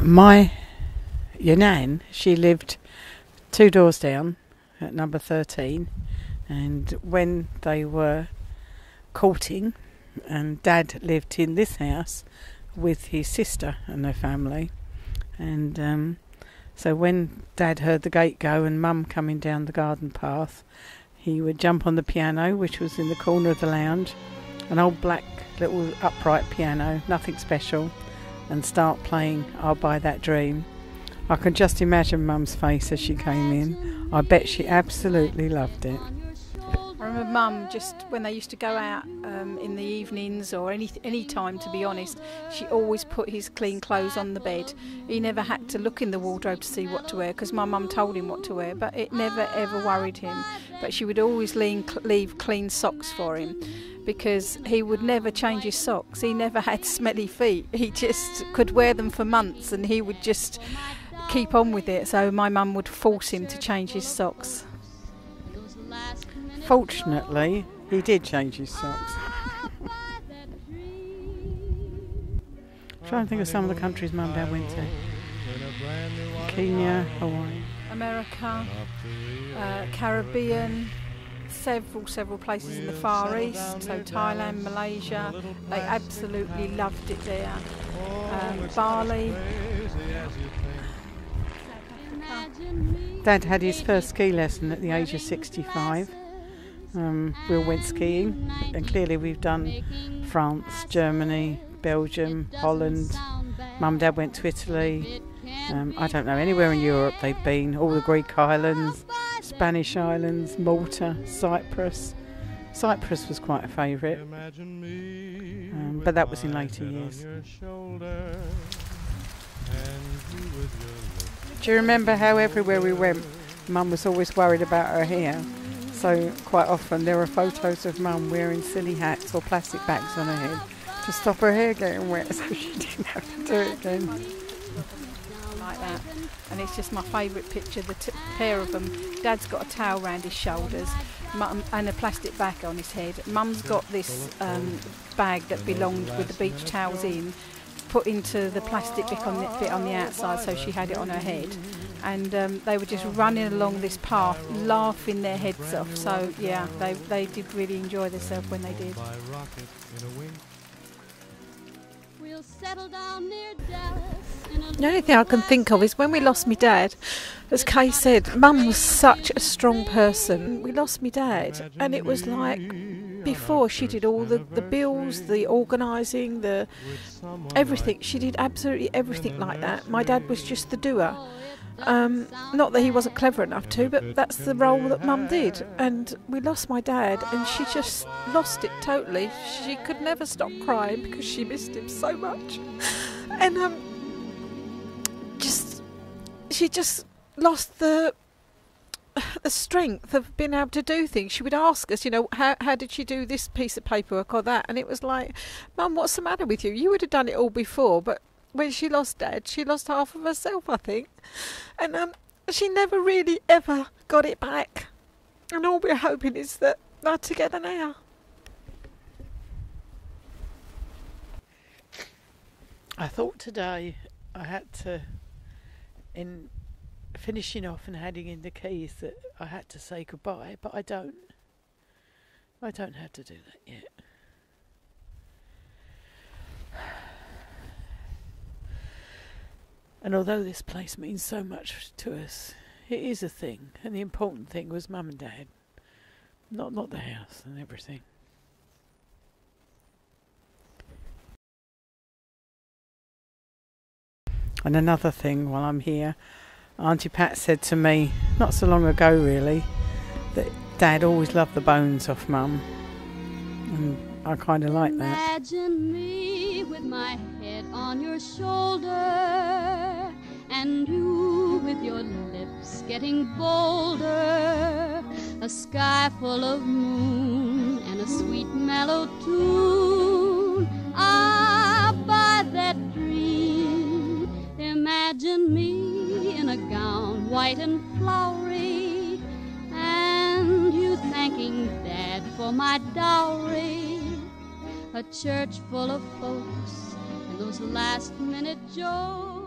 My your nan, she lived two doors down at number 13 and when they were courting and dad lived in this house with his sister and her family and um, so when dad heard the gate go and mum coming down the garden path he would jump on the piano which was in the corner of the lounge an old black little upright piano nothing special and start playing I'll Buy That Dream. I can just imagine Mum's face as she came in. I bet she absolutely loved it. I remember Mum just when they used to go out um, in the evenings or any any time, to be honest, she always put his clean clothes on the bed. He never had to look in the wardrobe to see what to wear because my mum told him what to wear, but it never ever worried him. But she would always leave, leave clean socks for him because he would never change his socks. He never had smelly feet. He just could wear them for months and he would just keep on with it. So my mum would force him to change his socks. Fortunately, he did change his socks. trying to think of some of the countries Mum and Dad went to. Kenya, Hawaii. America, uh, Caribbean, several, several places in the Far East, so Thailand, Malaysia. They absolutely loved it there. Um, Bali. Dad had his first ski lesson at the age of 65. Um, we all went skiing, and clearly we've done France, Germany, Belgium, Holland. Mum and Dad went to Italy. Um, I don't know, anywhere in Europe they've been, all the Greek islands, Spanish islands, Malta, Cyprus. Cyprus was quite a favourite, um, but that was in later years. Do you remember how everywhere we went, Mum was always worried about her hair? So quite often there are photos of Mum wearing silly hats or plastic bags on her head to stop her hair getting wet, so she didn't have to do it again. Like that, and it's just my favourite picture. The pair of them. Dad's got a towel round his shoulders, Mum, and a plastic bag on his head. Mum's got this um, bag that belonged with the beach towels in, put into the plastic bit on the, bit on the outside, so she had it on her head. And um, they were just running along this path, laughing their heads off. So yeah, they they did really enjoy themselves when they did. The only thing I can think of is when we lost my dad, as Kay said, Mum was such a strong person. We lost my dad, and it was like before she did all the, the bills, the organising, the everything. She did absolutely everything like that. My dad was just the doer. Um, not that he wasn't clever enough to, but that's the role that Mum did. And we lost my dad, and she just lost it totally. She could never stop crying because she missed him so much. And um, she just lost the the strength of being able to do things. She would ask us, you know, how how did she do this piece of paperwork or that? And it was like, Mum, what's the matter with you? You would have done it all before, but when she lost Dad, she lost half of herself, I think, and um, she never really ever got it back. And all we're hoping is that they're together now. I thought today I had to, in finishing off and handing in the keys, that I had to say goodbye, but I don't. I don't have to do that yet. And although this place means so much to us, it is a thing, and the important thing was Mum and Dad, not not the house and everything. And another thing, while I'm here, Auntie Pat said to me not so long ago, really, that Dad always loved the bones off Mum, and I kind of like that. Imagine me with my head on your shoulder, and you with your lips getting bolder. A sky full of moon and a sweet mellow tune. My dowry. A church full of folks and those last minute jokes.